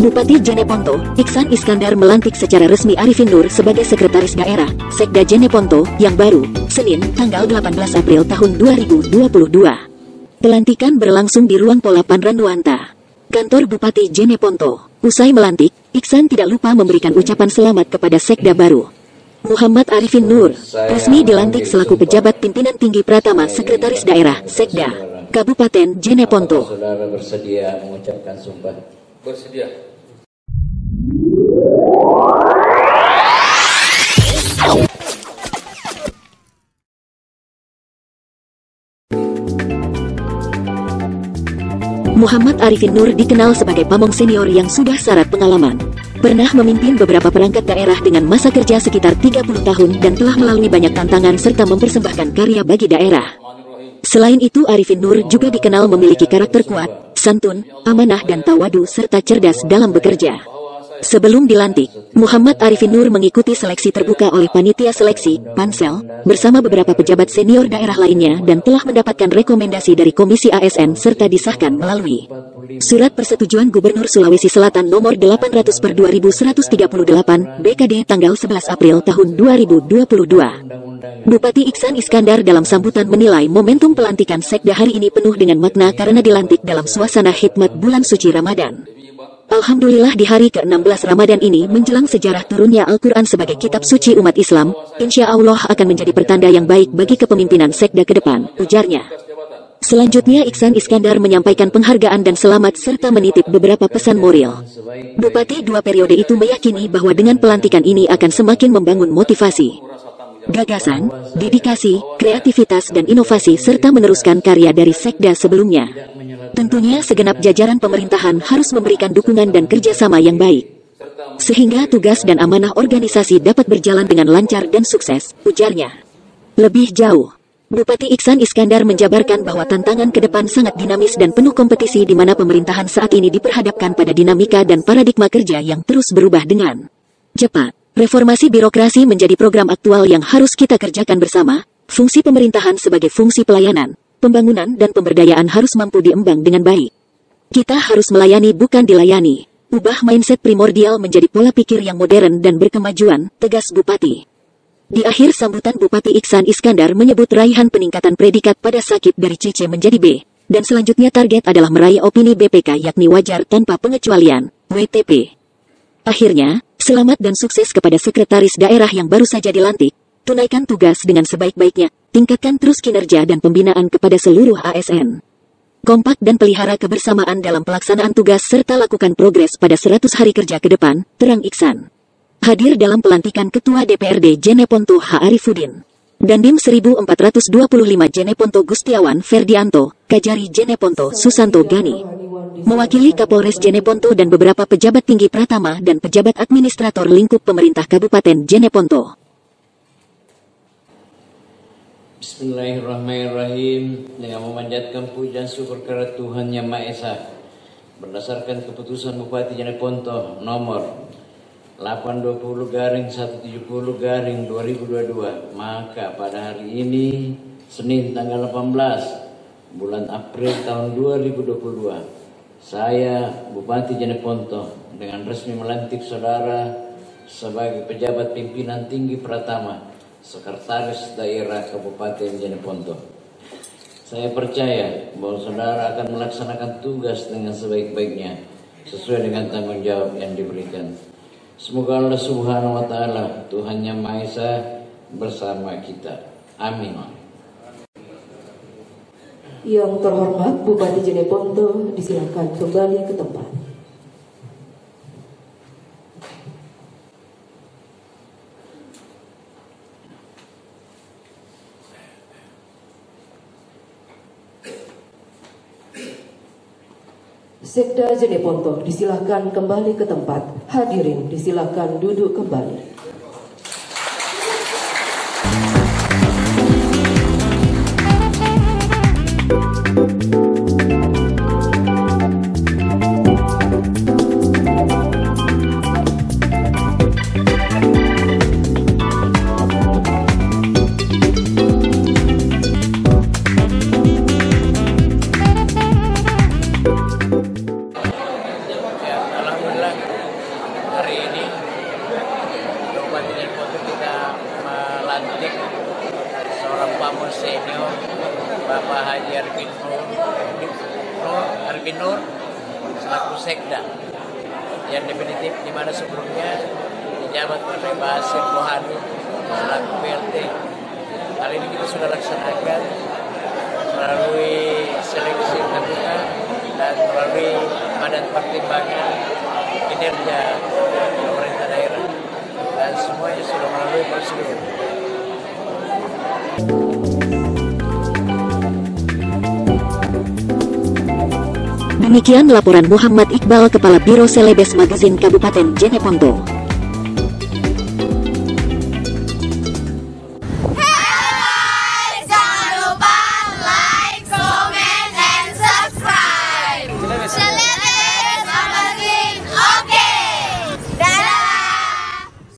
Bupati Jeneponto, Iksan Iskandar melantik secara resmi Arifin Nur sebagai Sekretaris Daerah, Sekda Jeneponto, yang baru, Senin, tanggal 18 April tahun 2022. Pelantikan berlangsung di ruang Polapan Randuanta, kantor Bupati Jeneponto. Usai melantik, Iksan tidak lupa memberikan ucapan selamat kepada Sekda baru. Muhammad Arifin Nur, resmi dilantik selaku pejabat pimpinan tinggi Pratama Sekretaris Daerah, Sekda, Kabupaten Jeneponto. Saudara bersedia mengucapkan sumpah. Bersedia. Muhammad Arifin Nur dikenal sebagai pamong senior yang sudah syarat pengalaman. Pernah memimpin beberapa perangkat daerah dengan masa kerja sekitar 30 tahun dan telah melalui banyak tantangan serta mempersembahkan karya bagi daerah. Selain itu Arifin Nur juga dikenal memiliki karakter kuat, santun, amanah dan tawadu serta cerdas dalam bekerja. Sebelum dilantik, Muhammad Arifin Nur mengikuti seleksi terbuka oleh panitia seleksi, Pansel, bersama beberapa pejabat senior daerah lainnya dan telah mendapatkan rekomendasi dari Komisi ASN serta disahkan melalui Surat Persetujuan Gubernur Sulawesi Selatan nomor 800 per 2138 BKD tanggal 11 April tahun 2022. Bupati Iksan Iskandar dalam sambutan menilai momentum pelantikan Sekda hari ini penuh dengan makna karena dilantik dalam suasana hikmat bulan suci Ramadan. Alhamdulillah di hari ke-16 Ramadan ini menjelang sejarah turunnya Al-Quran sebagai kitab suci umat Islam, insya Allah akan menjadi pertanda yang baik bagi kepemimpinan Sekda ke depan, ujarnya. Selanjutnya Iksan Iskandar menyampaikan penghargaan dan selamat serta menitip beberapa pesan moral. Bupati dua periode itu meyakini bahwa dengan pelantikan ini akan semakin membangun motivasi, gagasan, dedikasi, kreativitas dan inovasi serta meneruskan karya dari Sekda sebelumnya. Tentunya segenap jajaran pemerintahan harus memberikan dukungan dan kerjasama yang baik. Sehingga tugas dan amanah organisasi dapat berjalan dengan lancar dan sukses, ujarnya. Lebih jauh, Bupati Iksan Iskandar menjabarkan bahwa tantangan ke depan sangat dinamis dan penuh kompetisi di mana pemerintahan saat ini diperhadapkan pada dinamika dan paradigma kerja yang terus berubah dengan cepat. Reformasi birokrasi menjadi program aktual yang harus kita kerjakan bersama, fungsi pemerintahan sebagai fungsi pelayanan, pembangunan dan pemberdayaan harus mampu diembang dengan baik. Kita harus melayani bukan dilayani. Ubah mindset primordial menjadi pola pikir yang modern dan berkemajuan, tegas Bupati. Di akhir sambutan Bupati Iksan Iskandar menyebut raihan peningkatan predikat pada sakit dari CC menjadi B, dan selanjutnya target adalah meraih opini BPK yakni wajar tanpa pengecualian, WTP. Akhirnya, selamat dan sukses kepada sekretaris daerah yang baru saja dilantik, tunaikan tugas dengan sebaik-baiknya, tingkatkan terus kinerja dan pembinaan kepada seluruh ASN. Kompak dan pelihara kebersamaan dalam pelaksanaan tugas serta lakukan progres pada 100 hari kerja ke depan, terang Iksan hadir dalam pelantikan Ketua DPRD Jeneponto H. Arifudin. Dandim 1425 Jeneponto Gustiawan Ferdianto, Kajari Jeneponto Susanto Gani. Mewakili Kapolres Jeneponto dan beberapa pejabat tinggi Pratama dan pejabat administrator lingkup pemerintah Kabupaten Jeneponto. Bismillahirrahmanirrahim. Dengan memanjatkan puja syukur kepada Tuhan Yang Maha Esa. Berdasarkan keputusan Bupati Jeneponto nomor 820 garing 170 garing 2022 maka pada hari ini Senin tanggal 18 bulan April tahun 2022 saya Bupati Jeneponto dengan resmi melantik saudara sebagai pejabat pimpinan tinggi Pratama Sekretaris Daerah Kabupaten Jeneponto. Saya percaya bahwa saudara akan melaksanakan tugas dengan sebaik-baiknya sesuai dengan tanggung jawab yang diberikan. Semoga Allah Subhanahu wa taala Tuhan yang Maha Esa bersama kita. Amin. Yang terhormat Bupati Jeneponto disilakan kembali ke tempat. Sekda Jeneponto disilahkan kembali ke tempat. Hadirin disilahkan duduk kembali. tamu Senior, Bapak Haji Arvin Nur, selaku Sekda. Yang definitif di mana sebelumnya dijabat oleh Basir Mohani selaku PLT. Hari ini kita sudah laksanakan melalui seleksi terbuka dan melalui badan pertimbangan kinerja pemerintah daerah dan semuanya sudah melalui prosedur. Demikian laporan Muhammad Iqbal Kepala Biro Selebes Magazin Kabupaten Jeneponto.